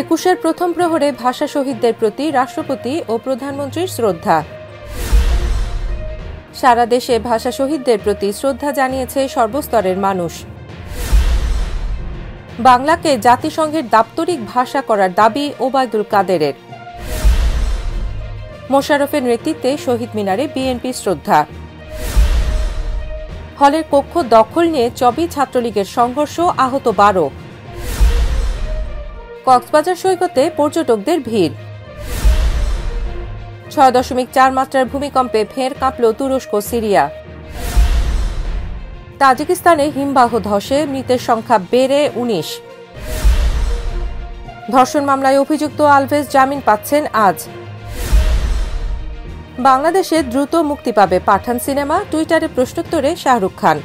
একুশের প্রথম প্রহরে ভাষা শহীদদের প্রতি রাষ্ট্রপতি ও প্রধানমন্ত্রীর শ্রদ্ধা। সারা দেশে ভাষা শহীদদের প্রতি শ্রদ্ধা জানিয়েছে সর্বস্তরের মানুষ। বাংলাকে জাতিসংঘের দাপ্তরিক ভাষা করার দাবি ওবায়দুল কাদেরের। মোশারফের নেতৃত্বে শহীদ মিনারে বিএনপি শ্রদ্ধা। হলের কক্ষ দখল নিয়ে চবি ছাত্রলীগের সংঘর্ষ আহত বারো। কক্সবাজার সৈকতে পর্যটকদের ভিড়। ছয় দশমিক চার মাত্রার ভূমিকম্পে ফের কাঁপল তুরস্ক, সিরিয়া। তাজিকিস্তানে হিমবাহ ধসে, মৃতের সংখ্যা বেড়ে উনিশ। ধর্ষণ মামলায় অভিযুক্ত আলভেজ জামিন পাচ্ছেন আজ। বাংলাদেশে দ্রুত মুক্তি পাবে পাঠান সিনেমা, টুইটারে প্রশ্নোত্তরে শাহরুখ খান।